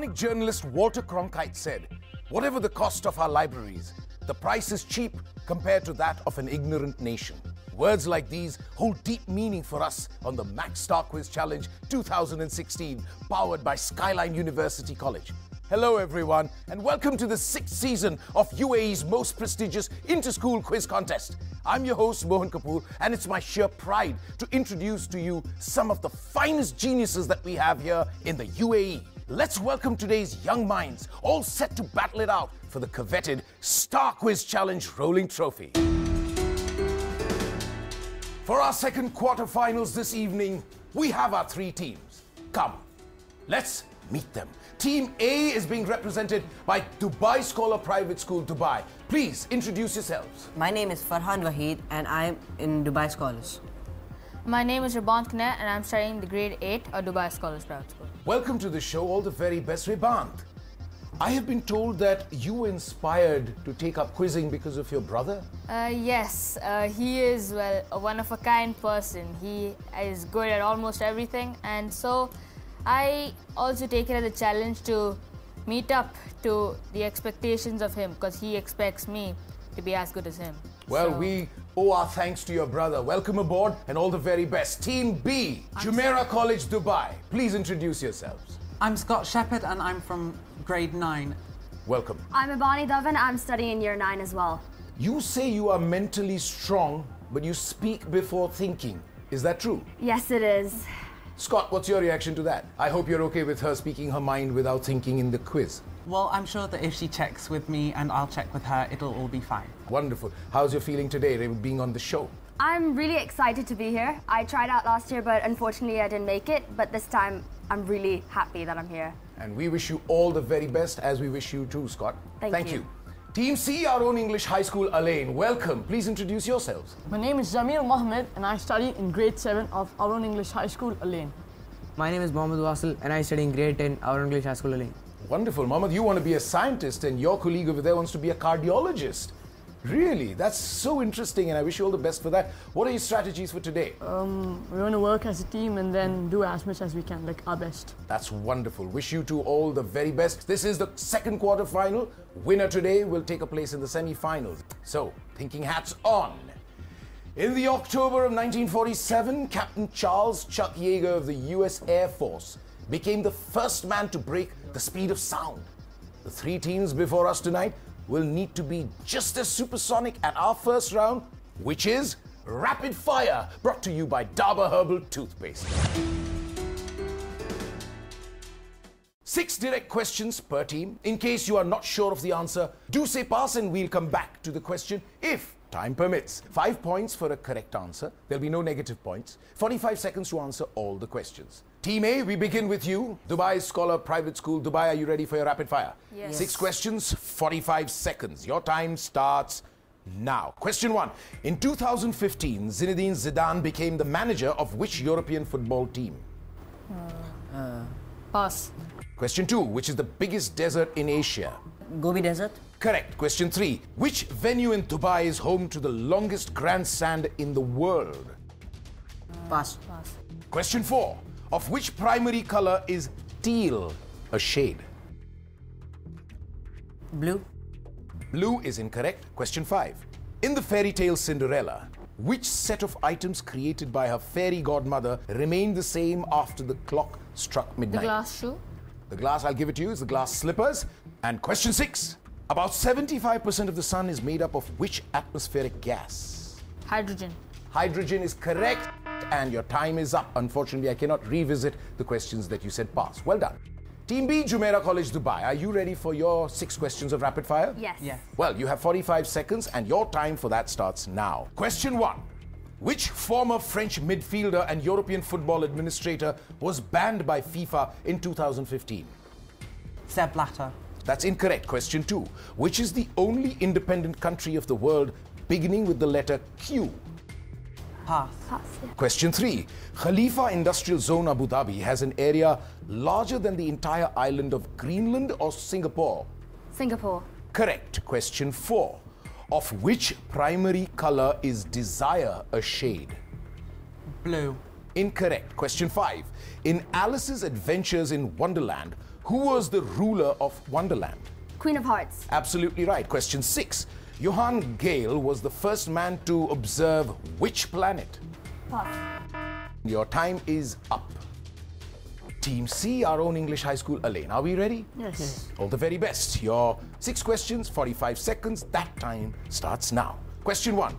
iconic journalist Walter Cronkite said, whatever the cost of our libraries, the price is cheap compared to that of an ignorant nation. Words like these hold deep meaning for us on the Max Star Quiz Challenge 2016, powered by Skyline University College. Hello, everyone, and welcome to the sixth season of UAE's most prestigious inter-school quiz contest. I'm your host, Mohan Kapur, and it's my sheer pride to introduce to you some of the finest geniuses that we have here in the UAE. Let's welcome today's young minds, all set to battle it out for the coveted Star Quiz Challenge Rolling Trophy. For our second quarterfinals this evening, we have our three teams. Come, let's meet them. Team A is being represented by Dubai Scholar Private School, Dubai. Please introduce yourselves. My name is Farhan Wahid and I'm in Dubai Scholars. My name is Rabant Knet and I'm studying the grade 8 at Dubai Scholars Private School. Welcome to the show, all the very best, Rebant. I have been told that you were inspired to take up quizzing because of your brother. Uh, yes, uh, he is, well, a one of a kind person. He is good at almost everything, and so I also take it as a challenge to meet up to the expectations of him because he expects me to be as good as him. Well, So- we owe our thanks to your brother. Welcome aboard and all the very best. Team B, Jumeirah College, Dubai. Please introduce yourselves. I'm Scott Shepherd and I'm from grade 9. Welcome. I'm Abani Dovan. I'm studying year nine as well. You say you are mentally strong, but you speak before thinking. Is that true? Yes, it is. Scott, what's your reaction to that? I hope you're okay with her speaking her mind without thinking in the quiz. Well, I'm sure that if she checks with me and I'll check with her, it'll all be fine. Wonderful. How's your feeling today, being on the show? I'm really excited to be here. I tried out last year, but unfortunately I didn't make it. But this time, I'm really happy that I'm here. And we wish you all the very best as we wish you too, Scott. Thank you. you. Team C, our own English high school, Al Ain. Welcome. Please introduce yourselves. My name is Jamil Mohammed and I study in grade 7 of our own English high school, Al Ain. My name is Mohammed Wasil and I study in grade 10 our English High School Lane. Wonderful. Mohammed, you want to be a scientist, and your colleague over there wants to be a cardiologist. Really? That's so interesting, and I wish you all the best for that. What are your strategies for today? Um, we want to work as a team and then do as much as we can, like our best. That's wonderful. Wish you two all the very best. This is the second quarter final. Winner today will take a place in the semi finals. So, thinking hats on. In the October of 1947, Captain Charles Chuck Yeager of the U.S. Air Force became the first man to break the speed of sound. The three teams before us tonight will need to be just as supersonic at our first round, which is Rapid Fire, brought to you by Dabur Herbal Toothpaste. Six direct questions per team. In case you are not sure of the answer, do say pass and we'll come back to the question if time permits. Five points for a correct answer. There'll be no negative points. 45 seconds to answer all the questions. Team A, we begin with you. Dubai Scholar Private School. Dubai, are you ready for your rapid fire? Yes. Six questions, 45 seconds. Your time starts now. Question one. In 2015, Zinedine Zidane became the manager of which European football team? Uh, uh, Pass. Question two, which is the biggest desert in Asia? Gobi Desert? Correct. Question three, which venue in Dubai is home to the longest grandstand in the world? Pass. Pass. Question four, of which primary color is teal a shade? Blue? Blue is incorrect. Question five, in the fairy tale Cinderella, which set of items created by her fairy godmother remained the same after the clock struck midnight? The glass shoe. The glass, I'll give it to you, is the glass slippers. And question six. About 75% of the sun is made up of which atmospheric gas? Hydrogen. Hydrogen is correct, and your time is up. Unfortunately, I cannot revisit the questions that you said pass. Well done. Team B, Jumeirah College, Dubai. Are you ready for your six questions of rapid fire? Yes. Yes. Well, you have 45 seconds, and your time for that starts now. Question one Which former French midfielder and European football administrator was banned by FIFA in 2015? Sepp Blatter. That's incorrect. Question two. Which is the only independent country of the world beginning with the letter Q? Pass. Pass, yeah. Question three. Khalifa Industrial Zone Abu Dhabi has an area larger than the entire island of Greenland or Singapore? Singapore. Correct. Question four. Of which primary color is desire a shade? Blue. Incorrect. Question five. In Alice's Adventures in Wonderland, Who was the ruler of Wonderland? Queen of Hearts. Absolutely right. Question six. Johann Galle was the first man to observe which planet? Pass. Your time is up. Team C, our own English high school, Al Ain. Are we ready? Yes. All the very best. Your six questions, 45 seconds. That time starts now. Question one.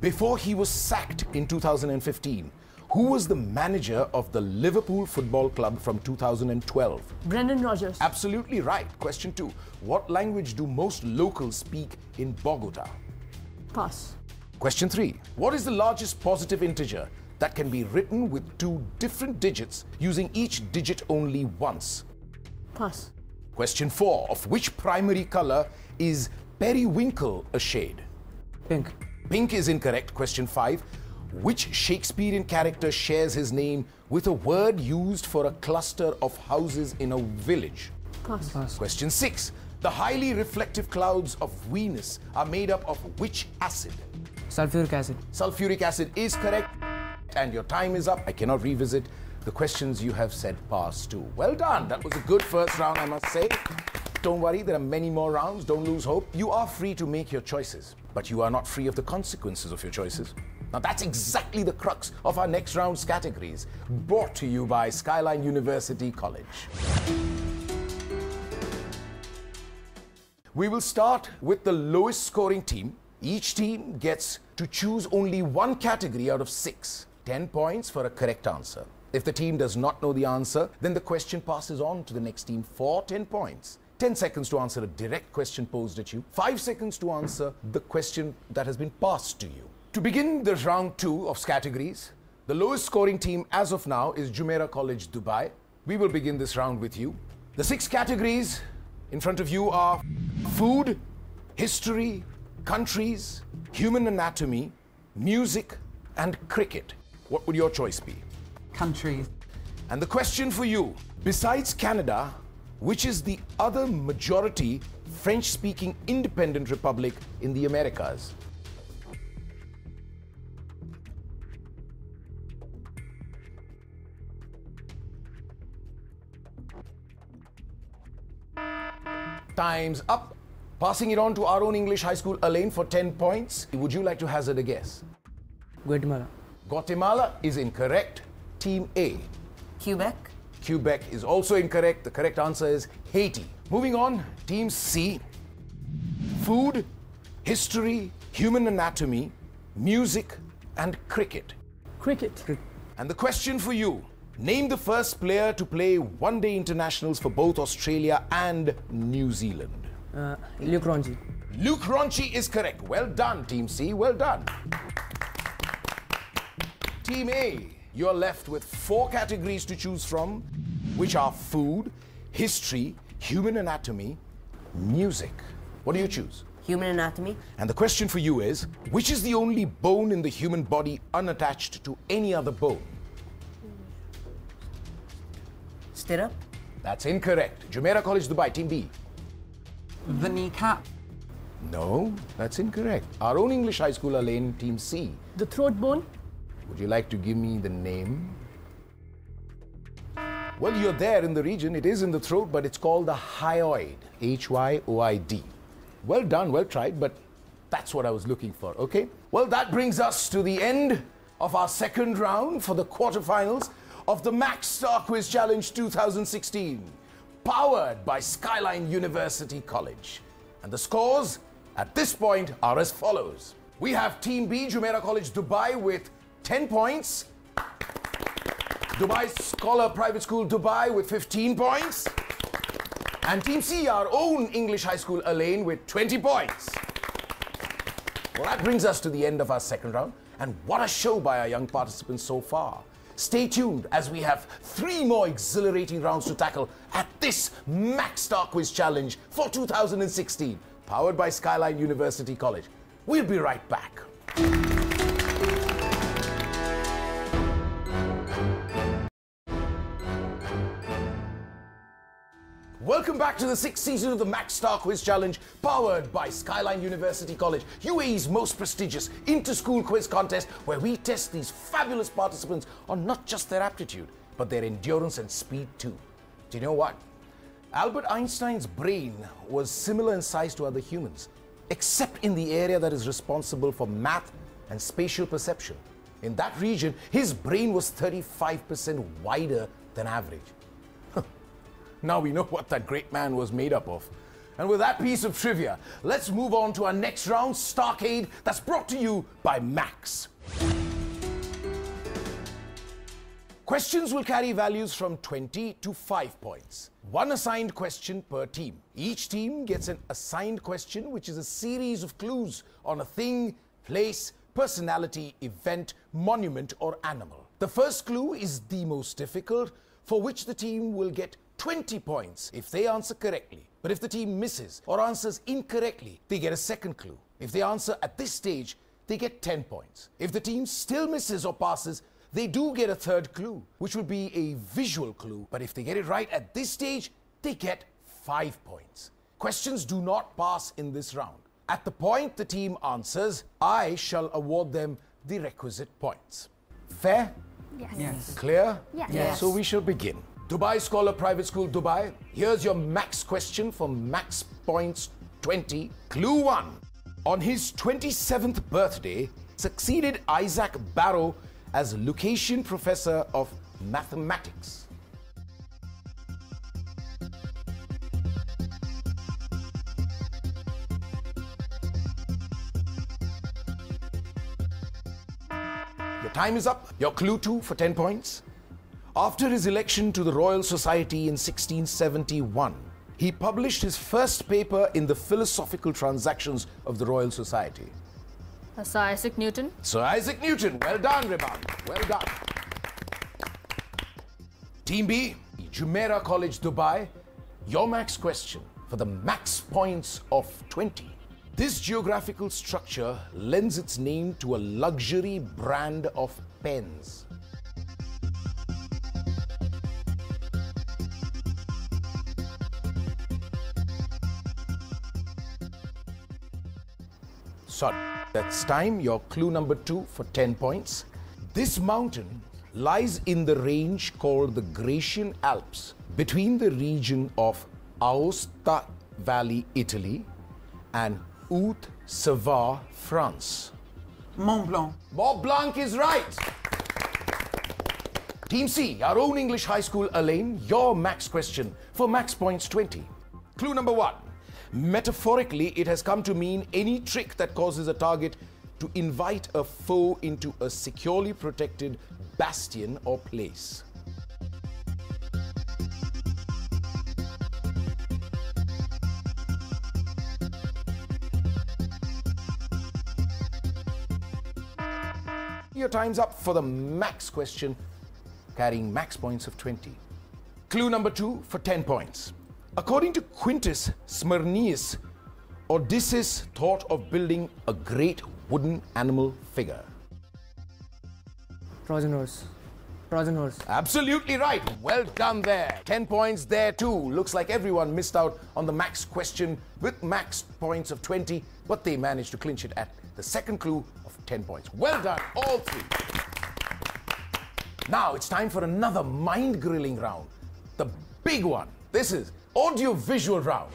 Before he was sacked in 2015, who was the manager of the Liverpool Football Club from 2012? Brendan Rodgers. Absolutely right. Question two. What language do most locals speak in Bogota? Pass. Question three. What is the largest positive integer that can be written with two different digits using each digit only once? Pass. Question four. Of which primary color is periwinkle a shade? Pink. Pink is incorrect. Question five. Which Shakespearean character shares his name with a word used for a cluster of houses in a village? Pass. Question six. The highly reflective clouds of Venus are made up of which acid? Sulfuric acid. Sulfuric acid is correct. And your time is up. I cannot revisit the questions you have said pass to. Well done. That was a good first round, I must say. Don't worry, there are many more rounds. Don't lose hope. You are free to make your choices, but you are not free of the consequences of your choices. Now, that's exactly the crux of our next round's categories, brought to you by Skyline University College. We will start with the lowest scoring team. Each team gets to choose only one category out of six 10 points for a correct answer. If the team does not know the answer, then the question passes on to the next team for 10 points. 10 seconds to answer a direct question posed at you, 5 seconds to answer the question that has been passed to you. To begin the round two of categories, the lowest scoring team as of now is Jumeirah College Dubai. We will begin this round with you. The six categories in front of you are food, history, countries, human anatomy, music, and cricket. What would your choice be? Countries. And the question for you besides Canada, which is the other majority French speaking independent republic in the Americas? Time's up. Passing it on to our own English high school, Al Ain, for 10 points. Would you like to hazard a guess? Guatemala. Guatemala is incorrect. Team A. Quebec. Quebec is also incorrect. The correct answer is Haiti. Moving on, Team C. Food, history, human anatomy, music, and cricket. Cricket. And the question for you Name the first player to play one day internationals for both Australia and New Zealand. Uh, Luke Ronchi. Luke Ronchi is correct. Well done, Team C. Well done. Team A, you're left with four categories to choose from, which are food, history, human anatomy, music. What do you choose? Human anatomy. And the question for you is which is the only bone in the human body unattached to any other bone? Stirrup. That's incorrect. Jumeirah College, Dubai, Team B. The kneecap. No, that's incorrect. Our own English high school, Al Ain, Team C. The throat bone. Would you like to give me the name? Well, you're there in the region. It is in the throat, but it's called the hyoid. H Y O I D. Well done, well tried, but that's what I was looking for, okay? Well, that brings us to the end of our second round for the quarterfinals of the Max Star Quiz Challenge 2016, powered by Skyline University College. And the scores at this point are as follows. We have Team B, Jumeirah College Dubai, with 10 points. Dubai Scholar Private School Dubai with 15 points. And Team C, our own English High School Al Ain, with 20 points. Well, that brings us to the end of our second round. And what a show by our young participants so far. Stay tuned as we have three more exhilarating rounds to tackle at this Max Star Quiz Challenge for 2016, powered by Skyline University College. We'll be right back. Welcome back to the sixth season of the Max Star Quiz Challenge, powered by Skyline University College, UAE's most prestigious inter-school quiz contest, where we test these fabulous participants on not just their aptitude, but their endurance and speed too. Do you know what? Albert Einstein's brain was similar in size to other humans, except in the area that is responsible for math and spatial perception. In that region, his brain was 35% wider than average. Now we know what that great man was made up of. And with that piece of trivia, let's move on to our next round, Starcade, that's brought to you by Max. Questions will carry values from 20 to 5 points. One assigned question per team. Each team gets an assigned question, which is a series of clues on a thing, place, personality, event, monument, or animal. The first clue is the most difficult, for which the team will get 20 points if they answer correctly. But if the team misses or answers incorrectly, they get a second clue. If they answer at this stage, they get 10 points. If the team still misses or passes, they do get a third clue, which will be a visual clue. But if they get it right at this stage, they get 5 points. Questions do not pass in this round. At the point the team answers, I shall award them the requisite points. Fair? Yes. Yes. Clear? Yes. Yes. So we shall begin. Dubai Scholar Private School, Dubai. Here's your max question for max points 20. Clue 1. On his 27th birthday, succeeded Isaac Barrow as Lucasian Professor of Mathematics. Your time is up. Your clue 2 for 10 points. After his election to the Royal Society in 1671, he published his first paper in the Philosophical Transactions of the Royal Society. Uh, Sir Isaac Newton. Sir Isaac Newton, well done, Riban. Well done. Team B, Jumeirah College, Dubai. Your max question for the max points of 20. This geographical structure lends its name to a luxury brand of pens. Sorry, that's time. Your clue number two for 10 points. This mountain lies in the range called the Graian Alps between the region of Aosta Valley, Italy, and Haute Savoie, France. Mont Blanc. Bob Blanc is right. Team C, our own English high school, Al Ain, your max question for max points 20. Clue number one. Metaphorically, it has come to mean any trick that causes a target to invite a foe into a securely protected bastion or place. Your time's up for the max question, carrying max points of 20. Clue number two for 10 points. According to Quintus Smyrnaeus, Odysseus thought of building a great wooden animal figure. Trojan horse. Trojan horse. Absolutely right. Well done there. 10 points there too. Looks like everyone missed out on the max question with max points of 20, but they managed to clinch it at the second clue of 10 points. Well done, all three. Now it's time for another mind grilling round. The big one. This is audio visual round.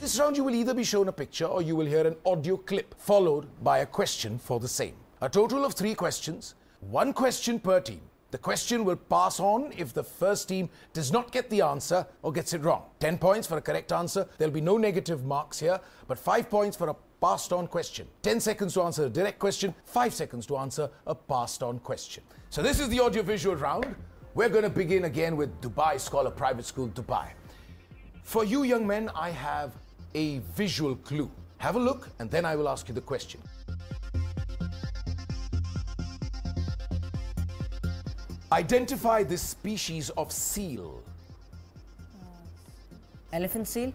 This round, you will either be shown a picture or you will hear an audio clip followed by a question for the same. A total of three questions, one question per team. The question will pass on if the first team does not get the answer or gets it wrong. 10 points for a correct answer. There'll be no negative marks here, but 5 points for a passed on question. 10 seconds to answer a direct question, 5 seconds to answer a passed on question. So, this is the audio visual round. We're going to begin again with Dubai Scholar Private School, Dubai. For you young men, I have a visual clue. Have a look, and then I will ask you the question. Identify this species of seal. Elephant seal?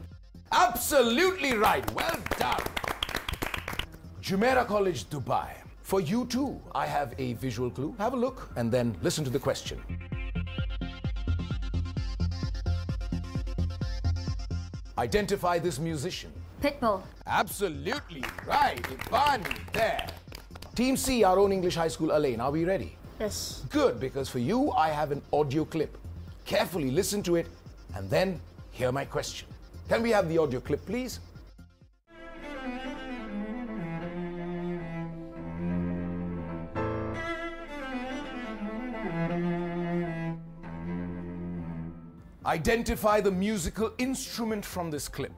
Absolutely right. Well done. Jumeirah College, Dubai. For you too, I have a visual clue. Have a look and then listen to the question. Identify this musician. Pitbull. Absolutely right. Ivan there. Team C, our own English high school, Al Ain. Are we ready? Yes. Good, because for you, I have an audio clip. carefully listen to it, and then hear my question. Can we have the audio clip, please? Identify the musical instrument from this clip.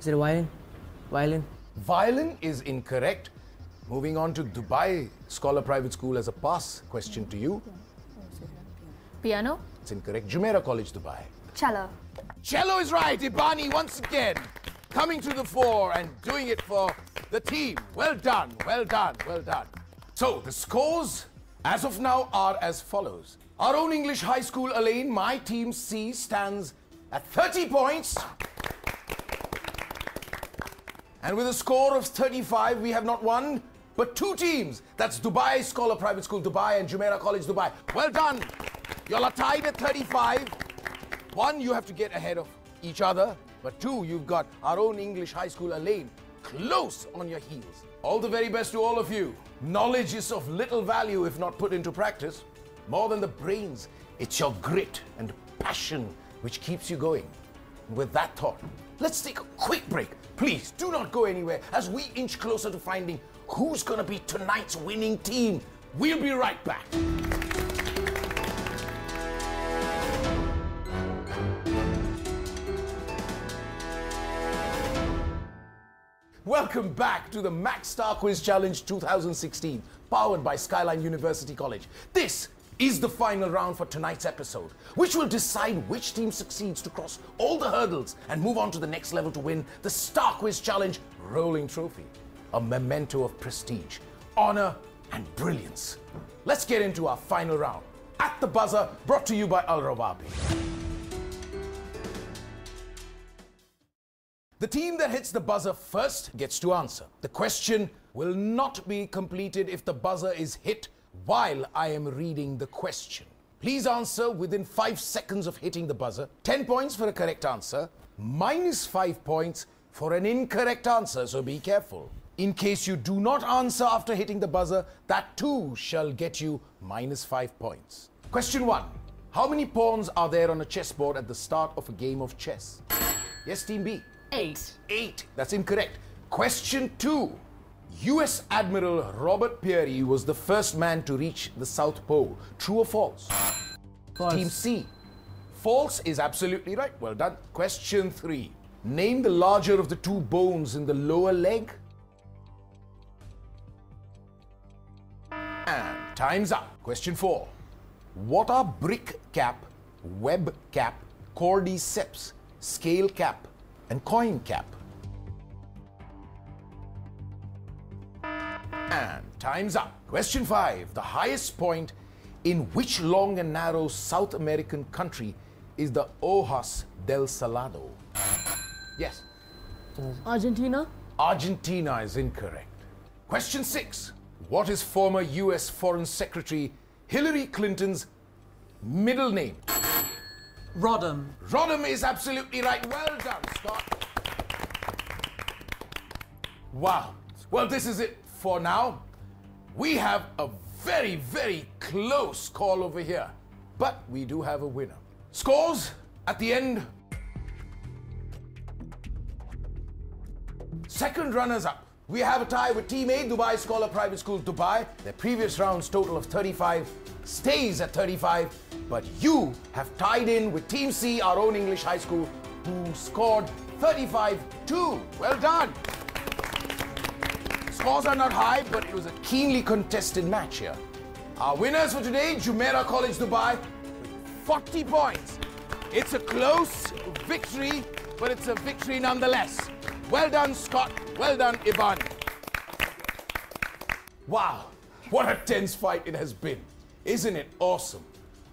Is it a violin? Violin? Violin is incorrect. Moving on to Dubai Scholar Private School as a pass question to you. Piano? It's incorrect. Jumeirah College, Dubai. Cello. Cello is right. Ibani once again coming to the fore and doing it for the team. Well done, well done, well done. So the scores as of now are as follows. Our own English High School, Al Ain, my team C stands at 30 points. And with a score of 35, we have not one, but two teams. That's Dubai Scholar Private School Dubai and Jumeirah College Dubai. Well done. Y'all are tied at 35. One, you have to get ahead of each other. But two, you've got our own English high school, Al Ain, close on your heels. All the very best to all of you. Knowledge is of little value if not put into practice. More than the brains, it's your grit and passion which keeps you going. And with that thought, let's take a quick break. Please do not go anywhere as we inch closer to finding who's going to be tonight's winning team. We'll be right back. Welcome back to the Max Star Quiz Challenge 2016, powered by Skyline University College. This is the final round for tonight's episode, which will decide which team succeeds to cross all the hurdles and move on to the next level to win the Star Quiz Challenge Rolling Trophy, a memento of prestige, honor, and brilliance. Let's get into our final round. At the buzzer, brought to you by Al Rawabi. The team that hits the buzzer first gets to answer. The question will not be completed if the buzzer is hit while I am reading the question. Please answer within five seconds of hitting the buzzer. 10 points for a correct answer, minus 5 points for an incorrect answer, so be careful. In case you do not answer after hitting the buzzer, that too shall get you minus 5 points. Question 1. How many pawns are there on a chessboard at the start of a game of chess? Yes, Team B. Eight. Eight. That's incorrect. Question two. US Admiral Robert Peary was the first man to reach the South Pole. True or false? False. Team C. False is absolutely right. Well done. Question three. Name the larger of the two bones in the lower leg. And time's up. Question four. What are brick cap, web cap, cordyceps, scale cap, and coin cap? Time's up. Question five. The highest point in which long and narrow South American country is the Ojos del Salado? Yes. Argentina. Argentina is incorrect. Question six. What is former US Foreign Secretary Hillary Clinton's middle name? Rodham. Rodham is absolutely right. Well done, Scott. Wow. Well, this is it for now. We have a very, very close call over here. But we do have a winner. Scores at the end. Second runners up. We have a tie with Team A, Dubai Scholar Private School, Dubai. Their previous round's total of 35 stays at 35, but you have tied in with Team C, our own English high school, who scored 35 2. Well done. Scores are not high, but it was a keenly contested match here. Our winners for today, Jumeirah College, Dubai, with 40 points. It's a close victory, but it's a victory nonetheless. Well done, Scott. Well done, Ivan. Wow, what a tense fight it has been. Isn't it awesome?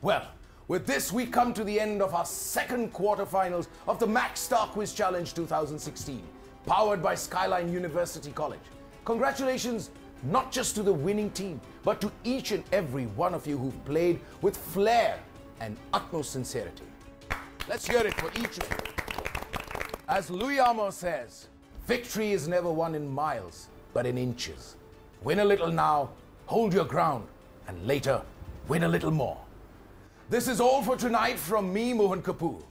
Well, with this, we come to the end of our second quarterfinals of the Max Star Quiz Challenge 2016, powered by Skyline University College. Congratulations not just to the winning team, but to each and every one of you who've played with flair and utmost sincerity. Let's hear it for each of you. As Louis L'Amour says, victory is never won in miles, but in inches. Win a little now, hold your ground, and later, win a little more. This is all for tonight from me, Mohan Kapur.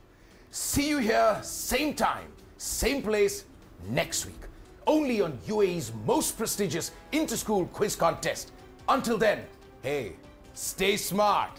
See you here, same time, same place, next week. Only on UAE's most prestigious inter-school quiz contest. Until then, hey, stay smart.